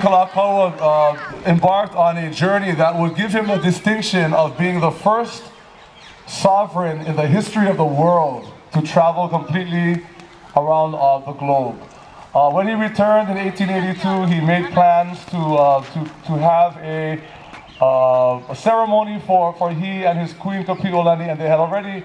Kalakaua uh, embarked on a journey that would give him the distinction of being the first sovereign in the history of the world to travel completely around uh, the globe. Uh, when he returned in 1882, he made plans to, uh, to, to have a, uh, a, ceremony for, for he and his queen Kapi'olani, and they had already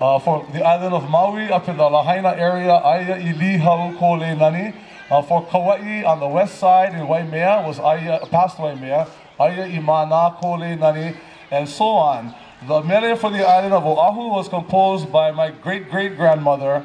Uh, for the island of Maui up in the Lahaina area, Aia Ilihau Kole Nani. Uh, for Kauai on the west side in Waimea was Aya, past Waimea, Aya Imana, Kole, Nani, and so on. The melody for the island of Oahu was composed by my great-great-grandmother,